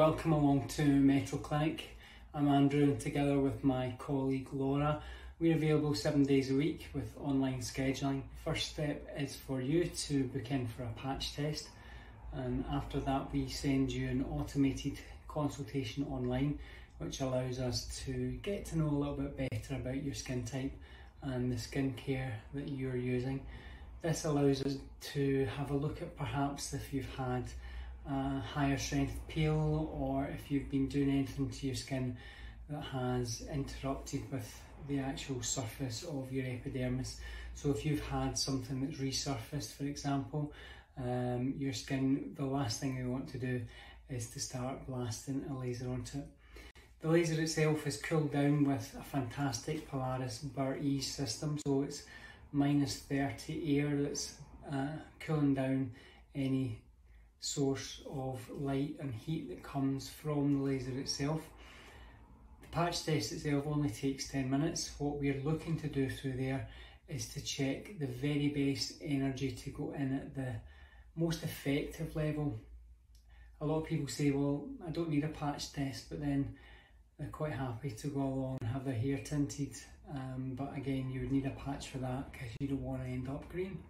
Welcome along to Metro Clinic. I'm Andrew and together with my colleague Laura, we're available seven days a week with online scheduling. First step is for you to book in for a patch test and after that we send you an automated consultation online which allows us to get to know a little bit better about your skin type and the skincare that you're using. This allows us to have a look at perhaps if you've had a higher strength peel or if you've been doing anything to your skin that has interrupted with the actual surface of your epidermis. So if you've had something that's resurfaced, for example, um, your skin, the last thing we want to do is to start blasting a laser onto it. The laser itself is cooled down with a fantastic Polaris Burr Ease system, so it's minus 30 air that's uh, cooling down any source of light and heat that comes from the laser itself. The patch test itself only takes 10 minutes. What we're looking to do through there is to check the very best energy to go in at the most effective level. A lot of people say, well, I don't need a patch test, but then they're quite happy to go along and have their hair tinted. Um, but again, you would need a patch for that because you don't want to end up green.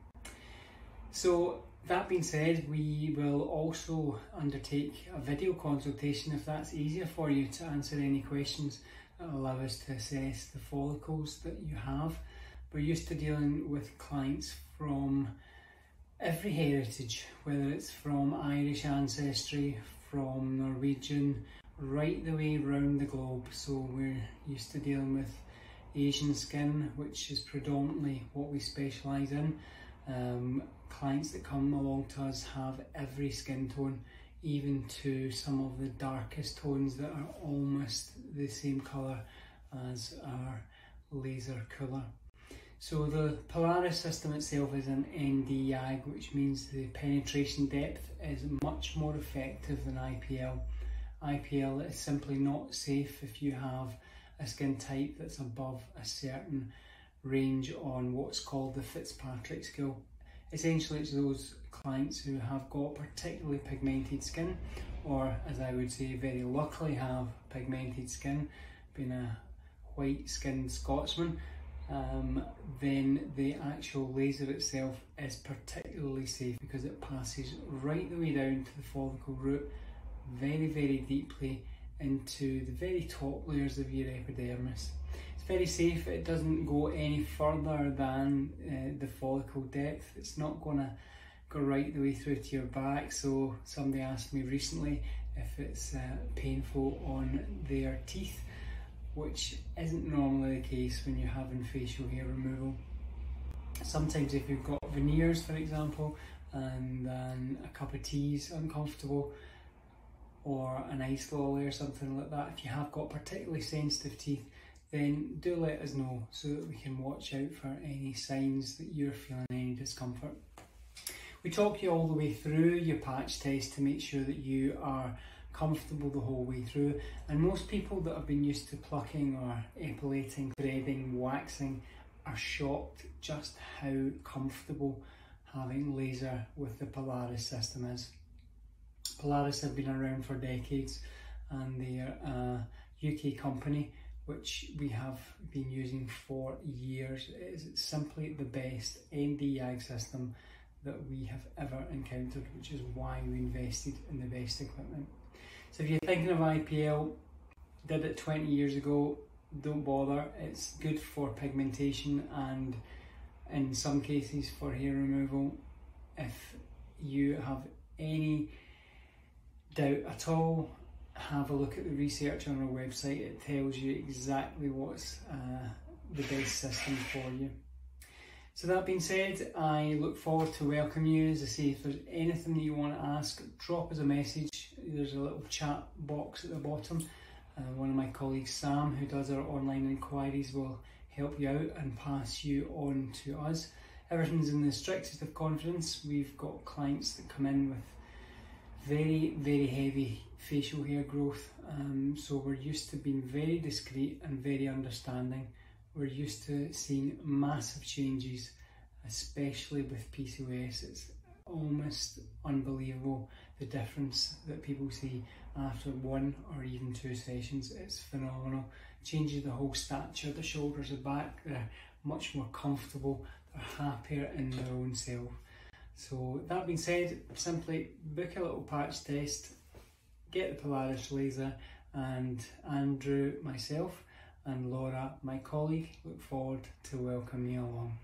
So that being said, we will also undertake a video consultation if that's easier for you to answer any questions that allow us to assess the follicles that you have. We're used to dealing with clients from every heritage, whether it's from Irish ancestry, from Norwegian, right the way around the globe. So we're used to dealing with Asian skin, which is predominantly what we specialise in. Um, clients that come along to us have every skin tone, even to some of the darkest tones that are almost the same colour as our laser cooler. So the Polaris system itself is an Nd:YAG, which means the penetration depth is much more effective than IPL. IPL is simply not safe if you have a skin type that's above a certain range on what's called the Fitzpatrick scale. Essentially, it's those clients who have got particularly pigmented skin, or as I would say, very luckily have pigmented skin, being a white skinned Scotsman, um, then the actual laser itself is particularly safe because it passes right the way down to the follicle root very, very deeply into the very top layers of your epidermis. Very safe, it doesn't go any further than uh, the follicle depth. It's not going to go right the way through to your back. So somebody asked me recently if it's uh, painful on their teeth, which isn't normally the case when you're having facial hair removal. Sometimes if you've got veneers, for example, and then a cup of tea is uncomfortable, or an ice lolly or something like that, if you have got particularly sensitive teeth, then do let us know so that we can watch out for any signs that you're feeling any discomfort. We talk you all the way through your patch test to make sure that you are comfortable the whole way through. And most people that have been used to plucking or epilating, threading, waxing are shocked just how comfortable having laser with the Polaris system is. Polaris have been around for decades and they're a UK company which we have been using for years. It is simply the best Nd:YAG system that we have ever encountered, which is why we invested in the best equipment. So if you're thinking of IPL, did it 20 years ago, don't bother. It's good for pigmentation and in some cases for hair removal. If you have any doubt at all, have a look at the research on our website. It tells you exactly what's uh, the best system for you. So that being said, I look forward to welcome you. As I say, if there's anything that you want to ask, drop us a message. There's a little chat box at the bottom. Uh, one of my colleagues, Sam, who does our online inquiries, will help you out and pass you on to us. Everything's in the strictest of confidence. We've got clients that come in with very, very heavy facial hair growth. Um, so we're used to being very discreet and very understanding. We're used to seeing massive changes, especially with PCOS. It's almost unbelievable the difference that people see after one or even two sessions. It's phenomenal. Changes the whole stature, the shoulders, the back. They're much more comfortable. They're happier in their own self. So that being said, simply book a little patch test, get the Polaris laser, and Andrew, myself, and Laura, my colleague, look forward to welcoming you along.